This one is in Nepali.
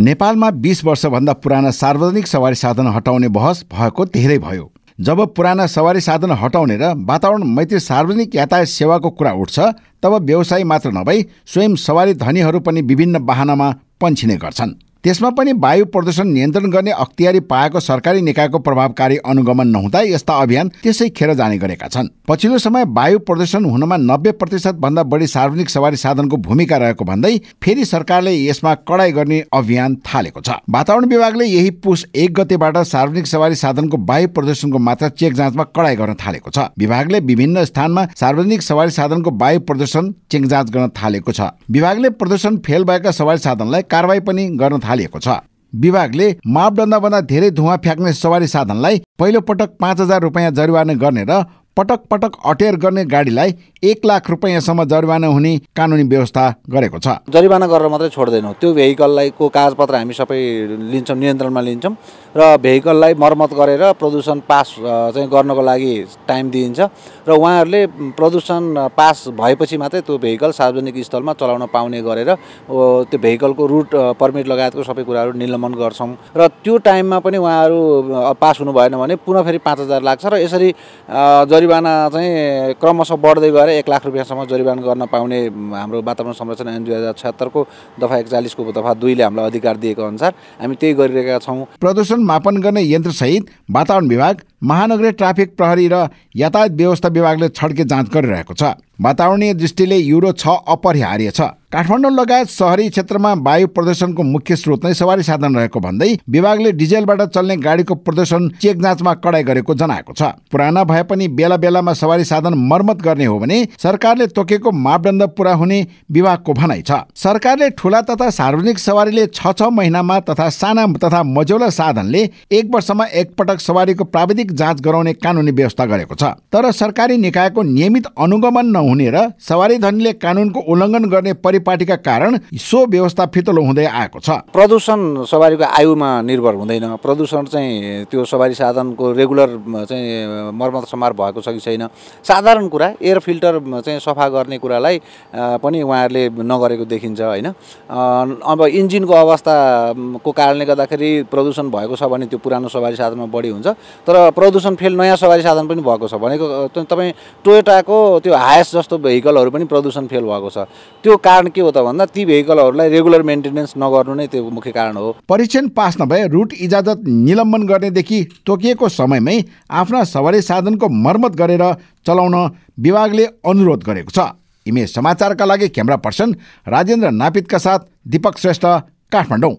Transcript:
नेपालमा बिस वर्षभन्दा पुराना सार्वजनिक सवारी साधन हटाउने बहस भएको धेरै भयो। जब पुराना सवारी साधन हटाउने र वातावरण मैत्री सार्वजनिक यातायात सेवाको कुरा उठ्छ तब व्यवसायी मात्र नभई स्वयं सवारी धनीहरू पनि विभिन्न वाहनामा पन्छिने गर्छन्। त्यसमा पनि वायु प्रदूषण नियन्त्रण गर्ने अख्तियारी पाएको सरकारी निकायको प्रभावकारी अनुगमन नहुँदा यस्ता अभियान त्यसै खेर जाने गरेका छन्। पछिल्लो समय वायु प्रदूषण हुनमा नब्बे प्रतिशत भन्दा बढी सार्वजनिक सवारी साधनको भूमिका रहेको भन्दै फेरि सरकारले यसमा कडाई गर्ने अभियान थालेको छ। वातावरण विभागले यही पुस एक गतेबाट सार्वजनिक सवारी साधनको वायु प्रदूषणको मात्रा चेक जाँचमा कडाई गर्न थालेको छ। विभागले विभिन्न स्थानमा सार्वजनिक सवारी साधनको वायु प्रदूषण चेक जाँच गर्न थालेको छ। विभागले प्रदूषण फेल भएका सवारी साधनलाई कारवाही पनि गर्न थालिएको छ। विभागले मापदण्डभन्दा धेरै धुवा फ्याँक्ने सवारी साधनलाई पहिलो पटक पाँच हजार रुपियाँ जरिवाना गर्ने र पटक पटक अटेर गर्ने गाडीलाई एक लाख रुपियाँसम्म जरिवाना हुने कानुनी व्यवस्था गरेको छ। जरिवाना गरेर मात्रै छोड्दैनौँ त्यो भेहिकललाई को कागजपत्र हामी सबै लिन्छौँ नियन्त्रणमा लिन्छौँ र भेहिकललाई मर्मत गरेर प्रदूषण पास चाहिँ गर्नको लागि टाइम दिइन्छ र उहाँहरूले प्रदूषण पास भएपछि मात्रै त्यो भेहिकल सार्वजनिक स्थलमा चलाउन पाउने गरेर त्यो भेहिकलको रुट पर्मिट लगायतको सबै कुराहरू निलम्बन गर्छौँ। र त्यो टाइममा पनि उहाँहरू पास हुनु भएन भने पुनः फेरि पाँच हजार लाग्छ र यसरी जरिवाना चाहिँ क्रमशः बढ्दै गएर एक लाख रुपियाँसम्म जरिवाना गर्न पाउने हाम्रो वातावरण संरक्षण ऐन दुई हजार छत्तरको दफा एकचालिसको दफा दुईले हामीलाई अधिकार दिएको अनुसार हामी त्यही गरिरहेका छौँ। प्रदूषण मापन गर्ने यन्त्रसहित वातावरण विभाग महानगरीय ट्राफिक प्रहरी र यातायात व्यवस्था विभागले छड्के जाँच गरिरहेको छ। वातावरणीय दृष्टिले युरो छ अपरिहार्य छ। काठमाडौँ लगायत सहरी क्षेत्रमा वायु प्रदूषणको मुख्य स्रोत नै सवारी साधन रहेको भन्दै विभागले डिजेलबाट चल्ने गाडीको प्रदूषण चेक जाँचमा कडाई गरेको जनाएको छ। पुराना भए पनि बेला बेलामा सवारी साधन मर्मत गर्ने हो भने सरकारले तोकेको मापदण्ड पुरा हुने विभागको भनाइ छ। सरकारले ठुला तथा सार्वजनिक सवारीले छ छ महिनामा तथा साना तथा मजौला साधनले एक वर्षमा एकपटक सवारीको प्राविधिक जाँच गराउने कानुनी व्यवस्था गरेको छ। तर सरकारी निकायको नियमित अनुगमन नहुने र सवारी धनीले कानुनको उल्लङ्घन गर्ने परिपाटीका कारण सो व्यवस्था फितलो हुँदै आएको छ। प्रदूषण सवारीको आयुमा निर्भर हुँदैन। प्रदूषण चाहिँ त्यो सवारी साधनको रेगुलर चाहिँ मर्मत समार भएको छ कि छैन। साधारण कुरा एयर फिल्टर चाहिँ सफा गर्ने कुरालाई पनि उहाँहरूले नगरेको देखिन्छ होइन। अब इन्जिनको अवस्थाको कारणले गर्दाखेरि प्रदूषण भएको छ भने त्यो पुरानो सवारी साधनमा बढी हुन्छ। तर प्रदूषण फेल नयाँ सवारी साधन पनि भएको छ भनेको तपाईँ टोयोटाको त्यो हायस जस्तो भेहिकलहरू पनि प्रदूषण फेल भएको छ। त्यो कारण के हो त भन्दा ती भेहिकलहरूलाई रेगुलर मेन्टेनेन्स नगर्नु नै त्यो मुख्य कारण हो। परीक्षण पास नभए रुट इजाजत निलम्बन गर्नेदेखि तोकिएको समयमै आफ्ना सवारी साधनको मर्मत गरेर चलाउन विभागले अनुरोध गरेको छ। इमेज समाचारका लागि क्यामेरा पर्सन राजेन्द्र नापितका साथ दीपक श्रेष्ठ काठमाडौँ।